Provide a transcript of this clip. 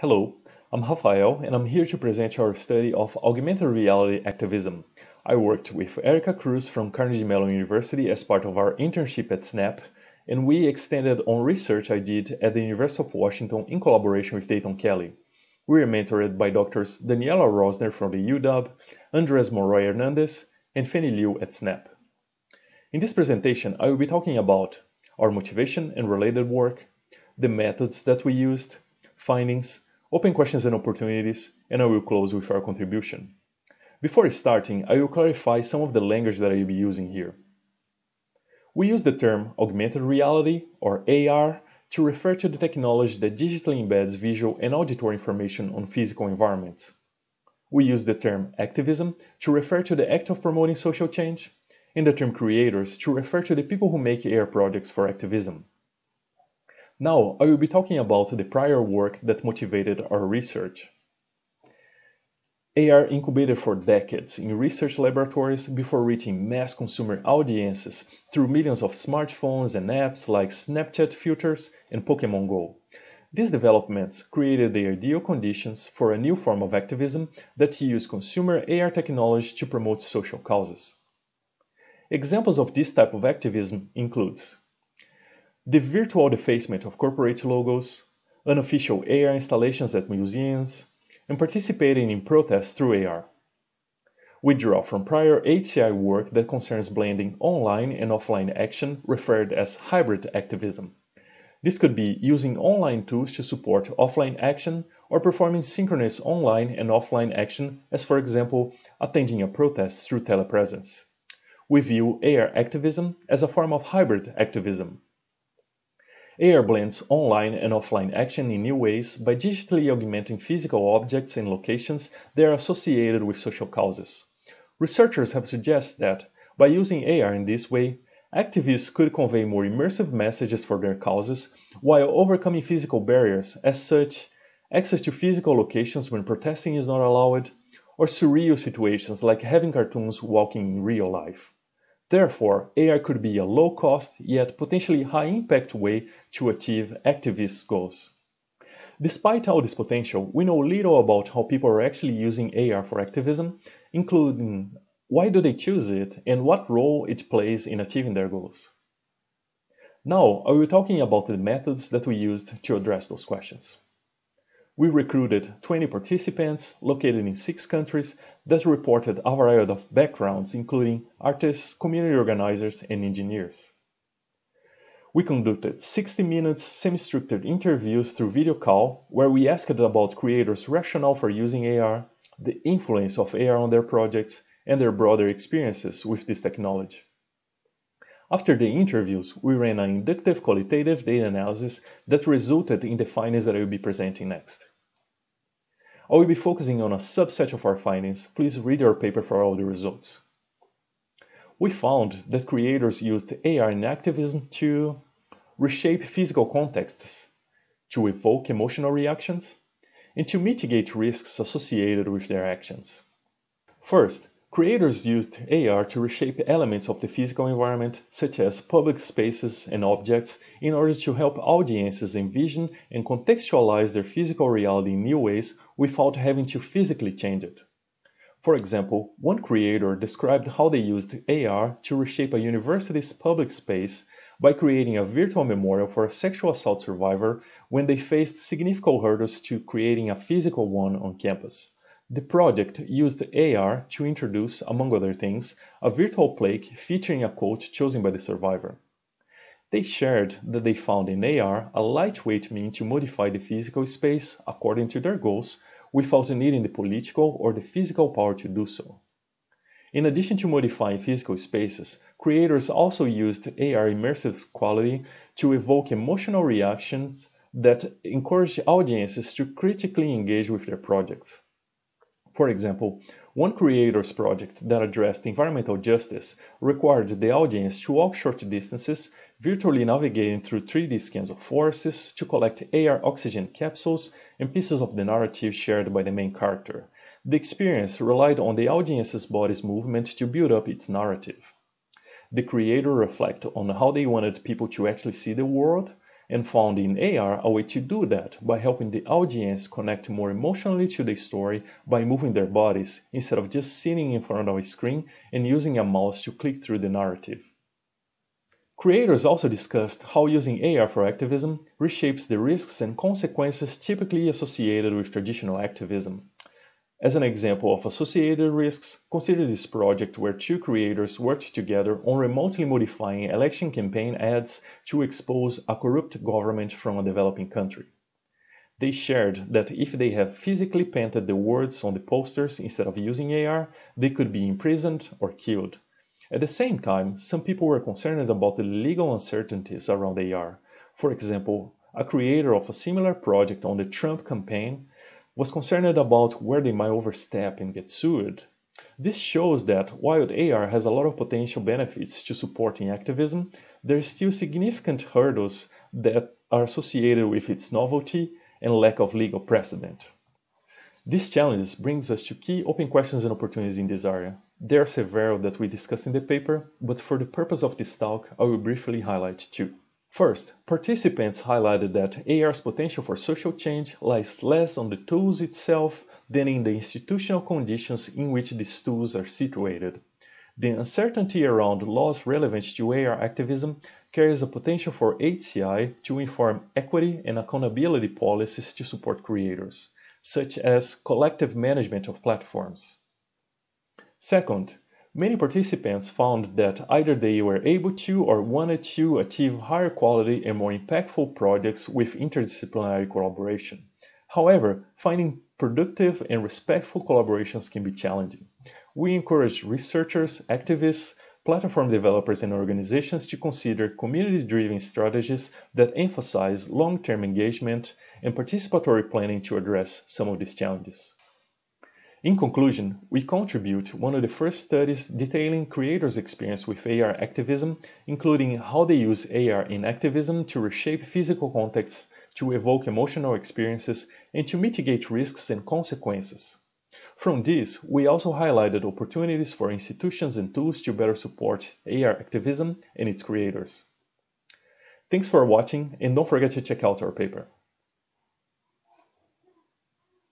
Hello, I'm Rafael and I'm here to present our study of augmented reality activism. I worked with Erica Cruz from Carnegie Mellon University as part of our internship at SNAP, and we extended on research I did at the University of Washington in collaboration with Dayton Kelly. We were mentored by doctors Daniela Rosner from the UW, Andres Monroy Hernandez, and Fannie Liu at SNAP. In this presentation, I will be talking about our motivation and related work, the methods that we used, findings, open questions and opportunities, and I will close with our contribution. Before starting, I will clarify some of the language that I will be using here. We use the term augmented reality, or AR, to refer to the technology that digitally embeds visual and auditory information on physical environments. We use the term activism to refer to the act of promoting social change, and the term creators to refer to the people who make AR projects for activism. Now, I will be talking about the prior work that motivated our research. AR incubated for decades in research laboratories before reaching mass consumer audiences through millions of smartphones and apps like Snapchat filters and Pokemon Go. These developments created the ideal conditions for a new form of activism that used consumer AR technology to promote social causes. Examples of this type of activism includes the virtual defacement of corporate logos, unofficial AR installations at museums, and participating in protests through AR. We draw from prior HCI work that concerns blending online and offline action referred as hybrid activism. This could be using online tools to support offline action or performing synchronous online and offline action as for example attending a protest through telepresence. We view AR activism as a form of hybrid activism AR blends online and offline action in new ways by digitally augmenting physical objects and locations that are associated with social causes. Researchers have suggested that, by using AR in this way, activists could convey more immersive messages for their causes while overcoming physical barriers, as such, access to physical locations when protesting is not allowed, or surreal situations like having cartoons walking in real life. Therefore, AR could be a low-cost yet potentially high-impact way to achieve activist goals. Despite all this potential, we know little about how people are actually using AR for activism, including why do they choose it and what role it plays in achieving their goals. Now, I will be talking about the methods that we used to address those questions. We recruited 20 participants located in six countries that reported a variety of backgrounds, including artists, community organizers, and engineers. We conducted 60 minutes semi-structured interviews through video call where we asked about creators' rationale for using AR, the influence of AR on their projects, and their broader experiences with this technology. After the interviews, we ran an inductive qualitative data analysis that resulted in the findings that I will be presenting next. I will be focusing on a subset of our findings. Please read our paper for all the results. We found that creators used AR in activism to reshape physical contexts, to evoke emotional reactions, and to mitigate risks associated with their actions. First, Creators used AR to reshape elements of the physical environment, such as public spaces and objects, in order to help audiences envision and contextualize their physical reality in new ways without having to physically change it. For example, one creator described how they used AR to reshape a university's public space by creating a virtual memorial for a sexual assault survivor when they faced significant hurdles to creating a physical one on campus. The project used AR to introduce, among other things, a virtual plaque featuring a quote chosen by the survivor. They shared that they found in AR a lightweight means to modify the physical space according to their goals without needing the political or the physical power to do so. In addition to modifying physical spaces, creators also used AR immersive quality to evoke emotional reactions that encourage audiences to critically engage with their projects. For example, one creator's project that addressed environmental justice required the audience to walk short distances, virtually navigating through 3D scans of forests to collect AR oxygen capsules and pieces of the narrative shared by the main character. The experience relied on the audience's body's movement to build up its narrative. The creator reflected on how they wanted people to actually see the world, and found in AR a way to do that by helping the audience connect more emotionally to the story by moving their bodies instead of just sitting in front of a screen and using a mouse to click through the narrative. Creators also discussed how using AR for activism reshapes the risks and consequences typically associated with traditional activism. As an example of associated risks, consider this project where two creators worked together on remotely modifying election campaign ads to expose a corrupt government from a developing country. They shared that if they had physically painted the words on the posters instead of using AR, they could be imprisoned or killed. At the same time, some people were concerned about the legal uncertainties around AR. For example, a creator of a similar project on the Trump campaign was concerned about where they might overstep and get sued. This shows that while AR has a lot of potential benefits to supporting activism, there are still significant hurdles that are associated with its novelty and lack of legal precedent. These challenges brings us to key open questions and opportunities in this area. There are several that we discuss in the paper, but for the purpose of this talk, I will briefly highlight two. First, participants highlighted that AR's potential for social change lies less on the tools itself than in the institutional conditions in which these tools are situated. The uncertainty around laws relevant to AR activism carries a potential for HCI to inform equity and accountability policies to support creators, such as collective management of platforms. Second, Many participants found that either they were able to or wanted to achieve higher quality and more impactful projects with interdisciplinary collaboration. However, finding productive and respectful collaborations can be challenging. We encourage researchers, activists, platform developers, and organizations to consider community driven strategies that emphasize long term engagement and participatory planning to address some of these challenges. In conclusion, we contribute one of the first studies detailing creators' experience with AR activism, including how they use AR in activism to reshape physical contexts, to evoke emotional experiences, and to mitigate risks and consequences. From this, we also highlighted opportunities for institutions and tools to better support AR activism and its creators. Thanks for watching, and don't forget to check out our paper.